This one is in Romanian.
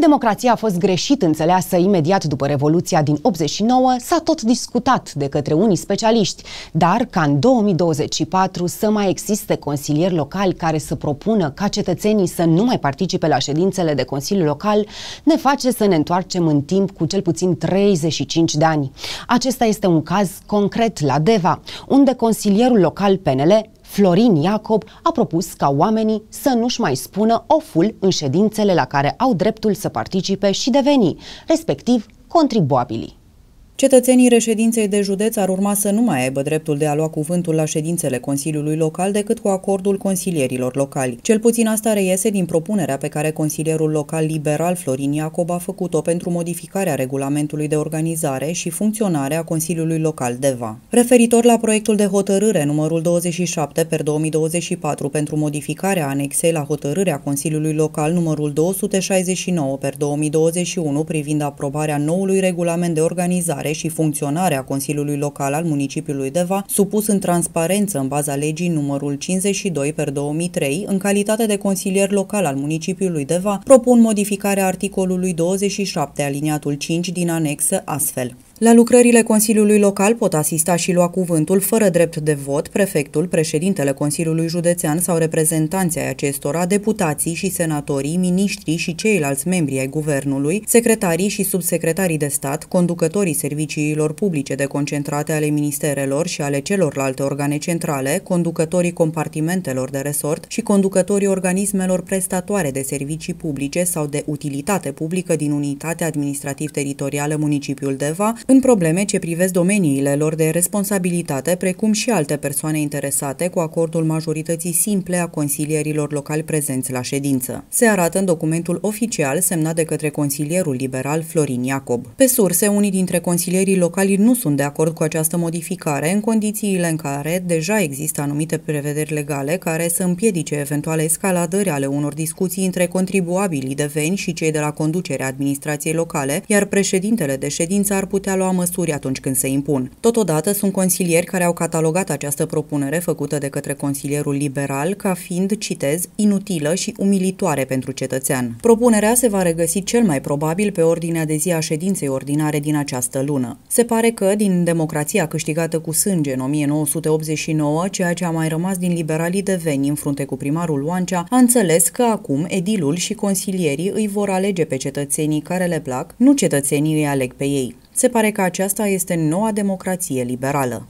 democrația a fost greșit înțeleasă imediat după Revoluția din 89, s-a tot discutat de către unii specialiști, dar ca în 2024 să mai existe consilieri locali care să propună ca cetățenii să nu mai participe la ședințele de Consiliu Local, ne face să ne întoarcem în timp cu cel puțin 35 de ani. Acesta este un caz concret la Deva, unde consilierul local PNL Florin Iacob a propus ca oamenii să nu-și mai spună oful în ședințele la care au dreptul să participe și deveni, respectiv contribuabilii. Cetățenii reședinței de județ ar urma să nu mai aibă dreptul de a lua cuvântul la ședințele Consiliului Local decât cu acordul consilierilor locali. Cel puțin asta reiese din propunerea pe care consilierul local liberal Florin Iacob a făcut-o pentru modificarea regulamentului de organizare și funcționare a Consiliului Local Deva. Referitor la proiectul de hotărâre numărul 27 per 2024 pentru modificarea anexei la hotărârea Consiliului Local numărul 269 per 2021 privind aprobarea noului regulament de organizare și funcționarea Consiliului Local al municipiului Deva, supus în transparență în baza legii numărul 52 per 2003, în calitate de consilier local al municipiului Deva, propun modificarea articolului 27 aliniatul 5 din anexă astfel. La lucrările Consiliului Local pot asista și lua cuvântul fără drept de vot prefectul, președintele Consiliului Județean sau reprezentanții ai acestora, deputații și senatorii, miniștrii și ceilalți membri ai guvernului, secretarii și subsecretarii de stat, conducătorii serviciilor publice de concentrate ale ministerelor și ale celorlalte organe centrale, conducătorii compartimentelor de resort și conducătorii organismelor prestatoare de servicii publice sau de utilitate publică din unitatea administrativ-teritorială municipiul Deva, în probleme ce privesc domeniile lor de responsabilitate, precum și alte persoane interesate cu acordul majorității simple a consilierilor locali prezenți la ședință. Se arată în documentul oficial semnat de către consilierul liberal Florin Iacob. Pe surse, unii dintre consilierii locali nu sunt de acord cu această modificare, în condițiile în care deja există anumite prevederi legale care să împiedice eventuale escaladări ale unor discuții între contribuabilii de veni și cei de la conducerea administrației locale, iar președintele de ședință ar putea lua măsuri atunci când se impun. Totodată sunt consilieri care au catalogat această propunere făcută de către consilierul liberal ca fiind, citez, inutilă și umilitoare pentru cetățean. Propunerea se va regăsi cel mai probabil pe ordinea de zi a ședinței ordinare din această lună. Se pare că, din democrația câștigată cu sânge în 1989, ceea ce a mai rămas din liberalii de veni în frunte cu primarul Oancea, a înțeles că acum edilul și consilierii îi vor alege pe cetățenii care le plac, nu cetățenii îi aleg pe ei. Se pare că aceasta este noua democrație liberală.